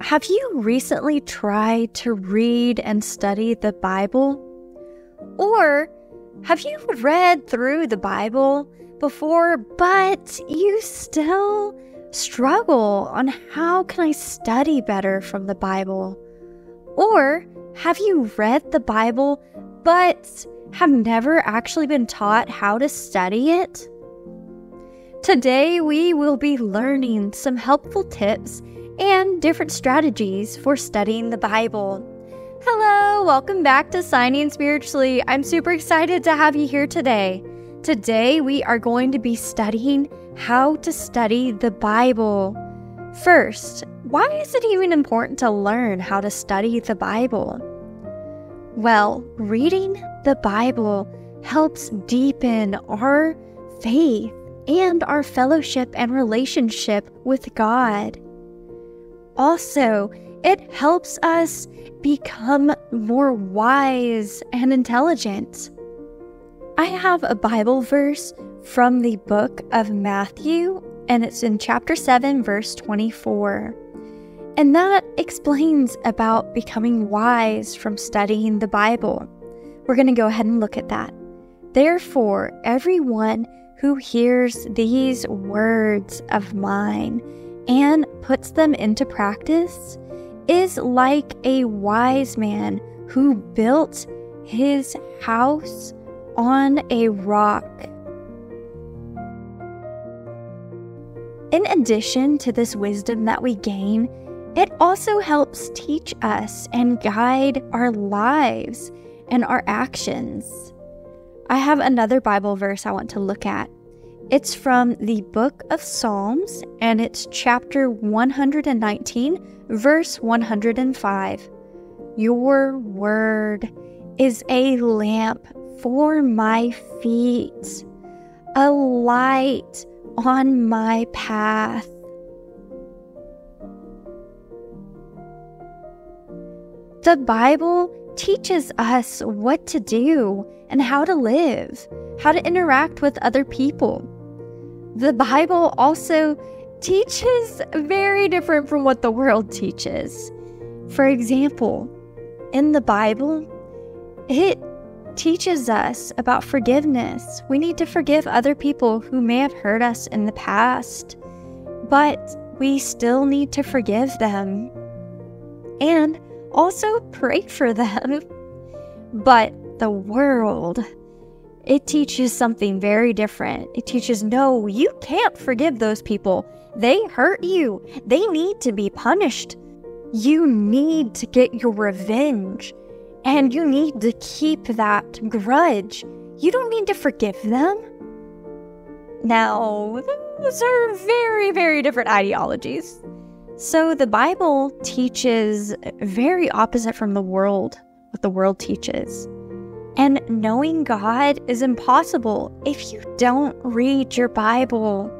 have you recently tried to read and study the Bible? Or have you read through the Bible before, but you still struggle on how can I study better from the Bible? Or have you read the Bible but have never actually been taught how to study it? Today, we will be learning some helpful tips and different strategies for studying the Bible. Hello, welcome back to Signing Spiritually. I'm super excited to have you here today. Today, we are going to be studying how to study the Bible. First, why is it even important to learn how to study the Bible? Well, reading the Bible helps deepen our faith and our fellowship and relationship with God. Also, it helps us become more wise and intelligent. I have a Bible verse from the book of Matthew, and it's in chapter 7, verse 24. And that explains about becoming wise from studying the Bible. We're going to go ahead and look at that. Therefore, everyone who hears these words of mine and puts them into practice is like a wise man who built his house on a rock. In addition to this wisdom that we gain, it also helps teach us and guide our lives and our actions. I have another Bible verse I want to look at. It's from the book of Psalms, and it's chapter 119, verse 105. Your word is a lamp for my feet, a light on my path. The Bible teaches us what to do and how to live, how to interact with other people. The Bible also teaches very different from what the world teaches. For example, in the Bible, it teaches us about forgiveness. We need to forgive other people who may have hurt us in the past, but we still need to forgive them and also pray for them. But the world, it teaches something very different. It teaches no, you can't forgive those people. They hurt you, they need to be punished. You need to get your revenge. And you need to keep that grudge. You don't need to forgive them. Now, those are very, very different ideologies. So the Bible teaches very opposite from the world, what the world teaches. And knowing God is impossible if you don't read your Bible.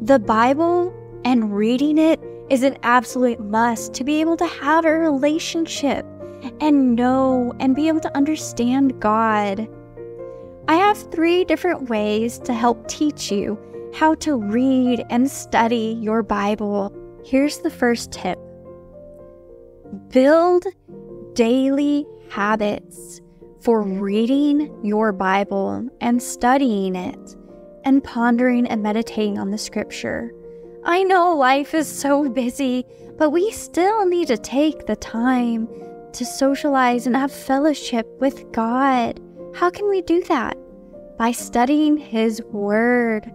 The Bible and reading it is an absolute must to be able to have a relationship and know and be able to understand God. I have three different ways to help teach you how to read and study your Bible. Here's the first tip build daily habits for mm-hmm. reading your Bible and studying it and pondering and meditating on the scripture. I know life is so busy, but we still need to take the time to socialize and have fellowship with God. How can we do that? By studying His Word.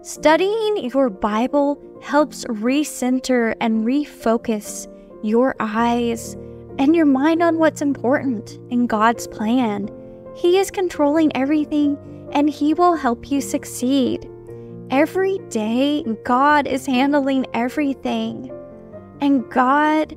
Studying your Bible helps recenter and refocus your eyes and your mind on what's important in God's plan. He is controlling everything and He will help you succeed. Every day, God is handling everything. And God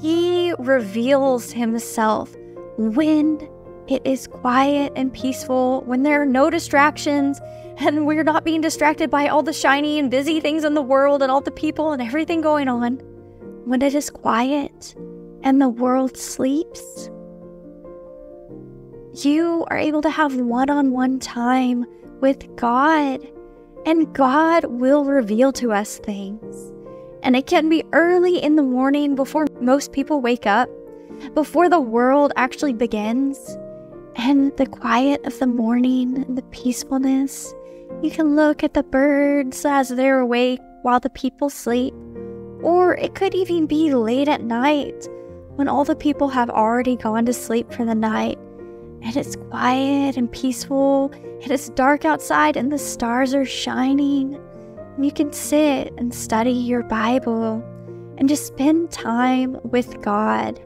he reveals himself when it is quiet and peaceful, when there are no distractions, and we're not being distracted by all the shiny and busy things in the world and all the people and everything going on. When it is quiet and the world sleeps, you are able to have one on one time with God, and God will reveal to us things. And it can be early in the morning before most people wake up, before the world actually begins. And the quiet of the morning and the peacefulness, you can look at the birds as they're awake while the people sleep. Or it could even be late at night when all the people have already gone to sleep for the night and it's quiet and peaceful and it's dark outside and the stars are shining. You can sit and study your Bible and just spend time with God.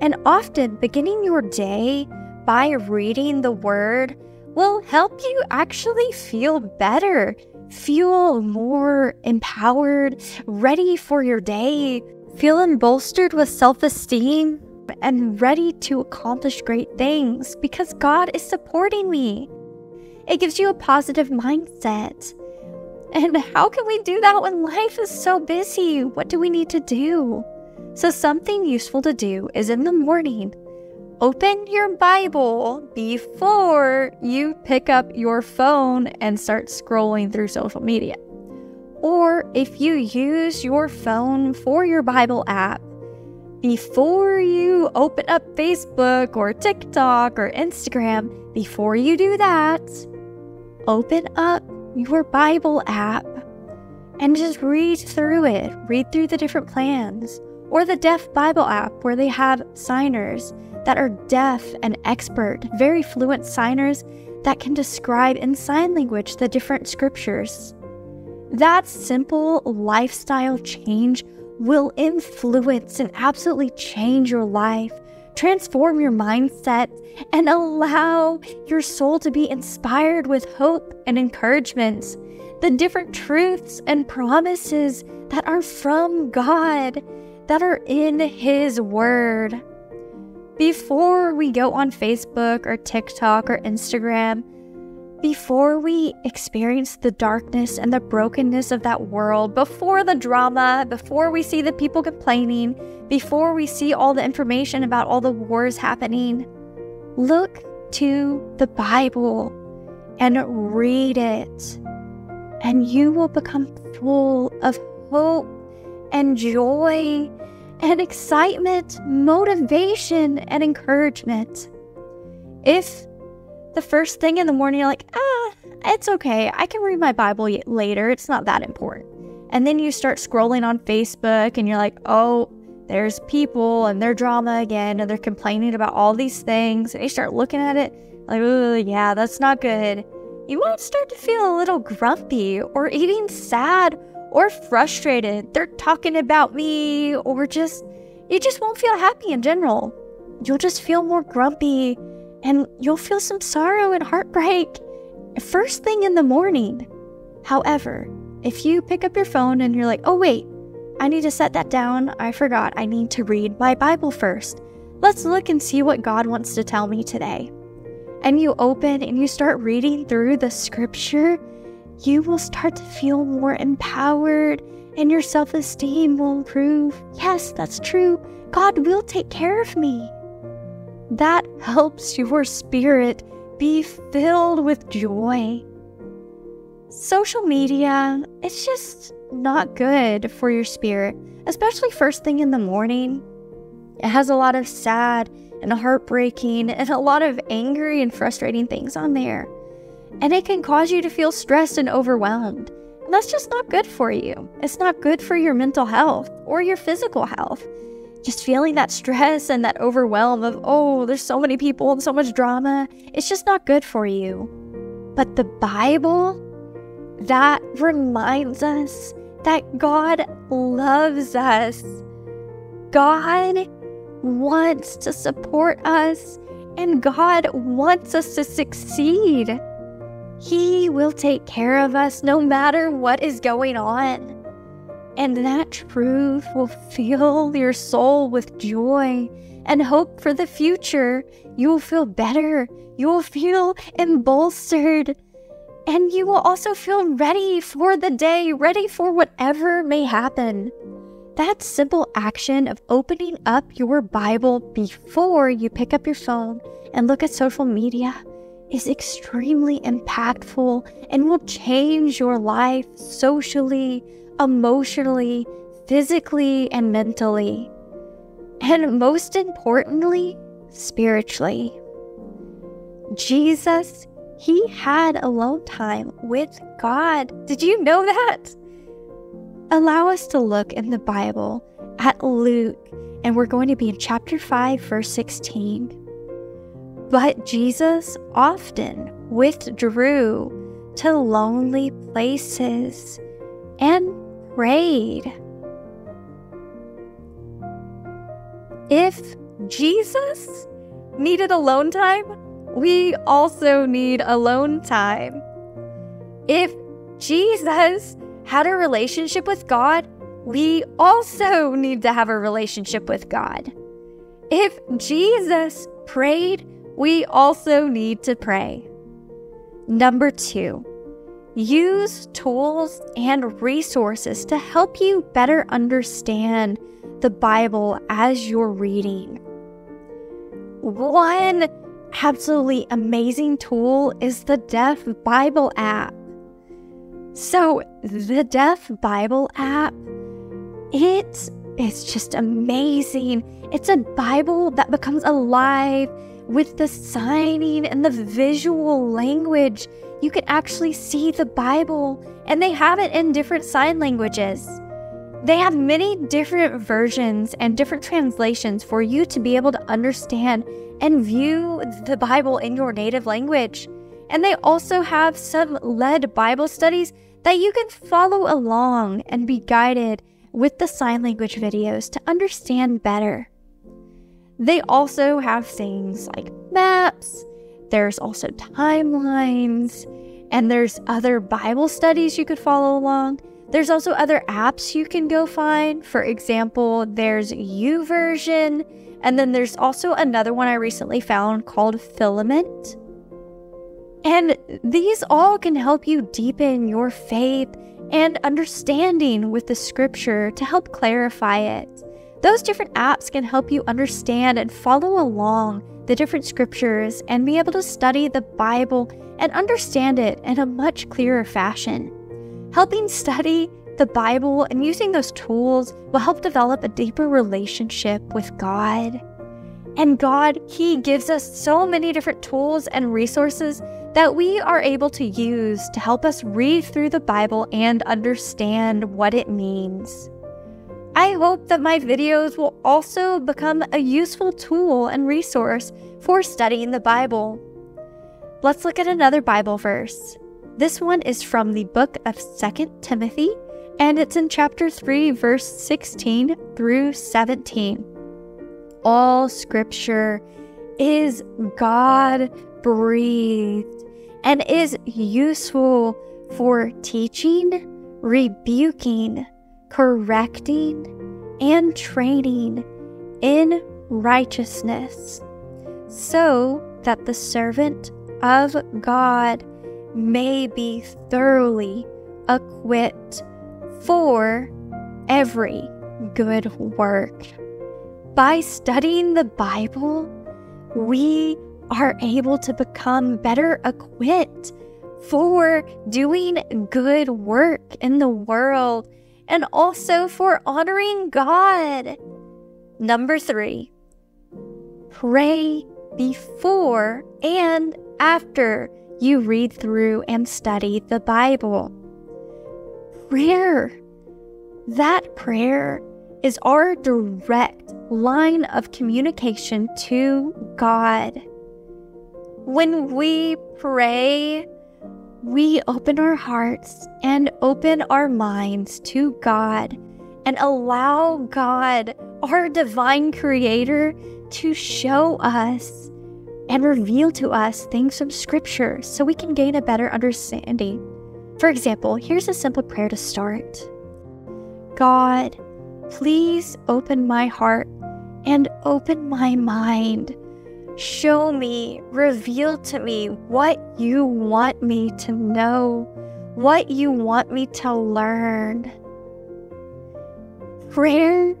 And often beginning your day by reading the Word will help you actually feel better, feel more empowered, ready for your day, feeling bolstered with self esteem and ready to accomplish great things because God is supporting me. It gives you a positive mindset. And how can we do that when life is so busy? What do we need to do? So, something useful to do is in the morning, open your Bible before you pick up your phone and start scrolling through social media. Or if you use your phone for your Bible app, before you open up Facebook or TikTok or Instagram, before you do that, open up your Bible app and just read through it. Read through the different plans. Or the Deaf Bible app, where they have signers that are deaf and expert, very fluent signers that can describe in sign language the different scriptures. That simple lifestyle change will influence and absolutely change your life, transform your mindset, and allow your soul to be inspired with hope and encouragement. The different truths and promises that are from God, that are in His Word. Before we go on Facebook or TikTok or Instagram, before we experience the darkness and the brokenness of that world, before the drama, before we see the people complaining, before we see all the information about all the wars happening, look to the Bible and read it. And you will become full of hope and joy and excitement, motivation and encouragement. If the first thing in the morning, you're like, ah, it's okay. I can read my Bible later. It's not that important. And then you start scrolling on Facebook and you're like, oh, there's people and their drama again and they're complaining about all these things. And you start looking at it like, oh, yeah, that's not good. You might start to feel a little grumpy or even sad or frustrated. They're talking about me or just, you just won't feel happy in general. You'll just feel more grumpy and you'll feel some sorrow and heartbreak first thing in the morning. However, if you pick up your phone and you're like, oh, wait, I need to set that down. I forgot. I need to read my Bible first. Let's look and see what God wants to tell me today. And you open and you start reading through the scripture, you will start to feel more empowered and your self esteem will improve. Yes, that's true. God will take care of me. That helps your spirit be filled with joy. Social media, it's just not good for your spirit, especially first thing in the morning. It has a lot of sad and heartbreaking and a lot of angry and frustrating things on there. And it can cause you to feel stressed and overwhelmed. And that's just not good for you. It's not good for your mental health or your physical health just feeling that stress and that overwhelm of, oh, there's so many people and so much drama, it's just not good for you. But the Bible, that reminds us that God loves us. God wants to support us, and God wants us to succeed. He will take care of us no matter what is going on. And that truth will fill your soul with joy and hope for the future. You will feel better. You will feel embolstered. And you will also feel ready for the day, ready for whatever may happen. That simple action of opening up your Bible before you pick up your phone and look at social media is extremely impactful and will change your life socially, emotionally, physically and mentally, and most importantly, spiritually. Jesus, he had alone time with God. Did you know that? Allow us to look in the Bible at Luke, and we're going to be in chapter 5, verse 16. But Jesus often withdrew to lonely places and prayed. If Jesus needed alone time, we also need alone time. If Jesus had a relationship with God, we also need to have a relationship with God. If Jesus prayed, we also need to pray. Number two, use tools and resources to help you better understand the Bible as you're reading. One absolutely amazing tool is the Deaf Bible app. So, the Deaf Bible app, it is just amazing. It's a Bible that becomes alive with the signing and the visual language. You can actually see the Bible, and they have it in different sign languages. They have many different versions and different translations for you to be able to understand and view the Bible in your native language. And they also have some led Bible studies that you can follow along and be guided with the sign language videos to understand better. They also have things like maps, there's also timelines, and there's other Bible studies you could follow along. There's also other apps you can go find. For example, there's YouVersion, and then there's also another one I recently found called Filament. And these all can help you deepen your faith and understanding with the scripture to help clarify it. Those different apps can help you understand and follow along the different scriptures and be able to study the Bible and understand it in a much clearer fashion. Helping study the Bible and using those tools will help develop a deeper relationship with God. And God, He gives us so many different tools and resources that we are able to use to help us read through the Bible and understand what it means. I hope that my videos will also become a useful tool and resource for studying the Bible. Let's look at another Bible verse. This one is from the book of 2 Timothy, and it's in chapter 3, verse 16 through 17. All scripture is God breathed and is useful for teaching, rebuking, correcting, and training in righteousness, so that the servant of God may be thoroughly equipped for every good work. By studying the Bible, we are able to become better equipped for doing good work in the world and also for honoring God. Number three, pray before and after you read through and study the Bible. Prayer. That prayer is our direct line of communication to God. When we pray, we open our hearts and open our minds to God and allow God, our divine creator, to show us and reveal to us things from Scripture so we can gain a better understanding. For example, here's a simple prayer to start God, please open my heart and open my mind. Show me, reveal to me what you want me to know, what you want me to learn. Prayer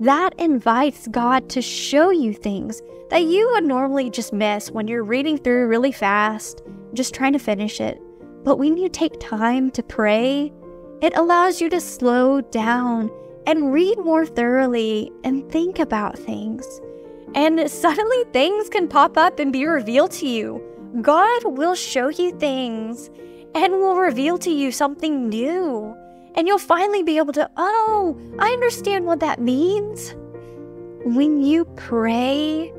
that invites God to show you things that you would normally just miss when you're reading through really fast, just trying to finish it. But when you take time to pray, it allows you to slow down and read more thoroughly and think about things. And suddenly things can pop up and be revealed to you. God will show you things and will reveal to you something new. And you'll finally be able to, oh, I understand what that means. When you pray,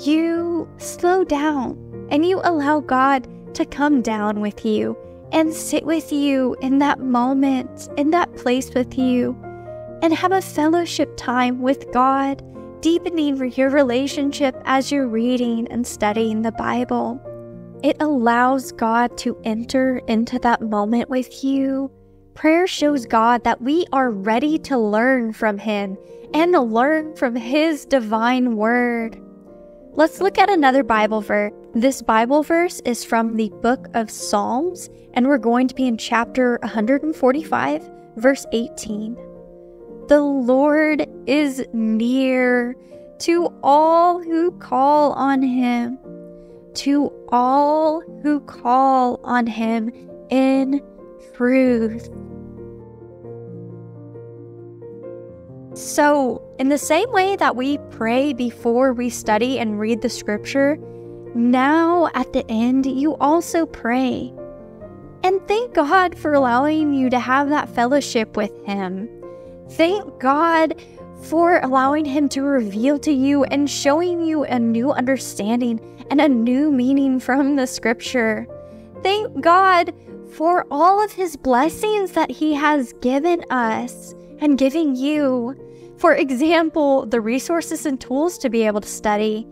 you slow down and you allow God to come down with you and sit with you in that moment, in that place with you, and have a fellowship time with God, deepening your relationship as you're reading and studying the Bible. It allows God to enter into that moment with you. Prayer shows God that we are ready to learn from Him and to learn from His divine word. Let's look at another Bible verse. This Bible verse is from the book of Psalms, and we're going to be in chapter 145, verse 18. The Lord is near to all who call on him, to all who call on him in truth. So, in the same way that we pray before we study and read the scripture, now at the end, you also pray. And thank God for allowing you to have that fellowship with Him. Thank God for allowing Him to reveal to you and showing you a new understanding and a new meaning from the scripture. Thank God for all of His blessings that He has given us and giving you. For example, the resources and tools to be able to study,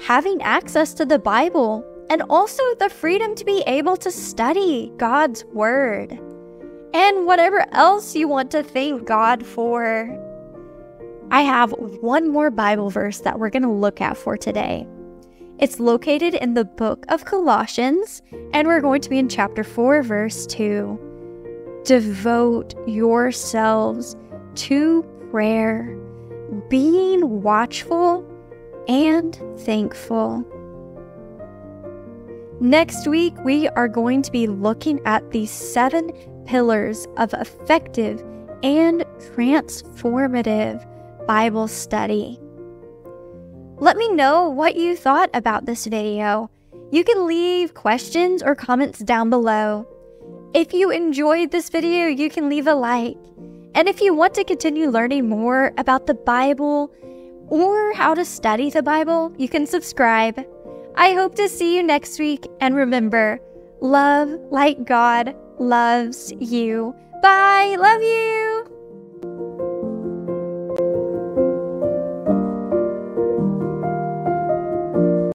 having access to the Bible, and also the freedom to be able to study God's Word. And whatever else you want to thank God for. I have one more Bible verse that we're going to look at for today. It's located in the book of Colossians, and we're going to be in chapter 4, verse 2. Devote yourselves to prayer, being watchful and thankful. Next week, we are going to be looking at the seven pillars of effective and transformative Bible study. Let me know what you thought about this video. You can leave questions or comments down below. If you enjoyed this video, you can leave a like. And if you want to continue learning more about the Bible or how to study the Bible, you can subscribe. I hope to see you next week. And remember, love like God loves you. Bye. Love you.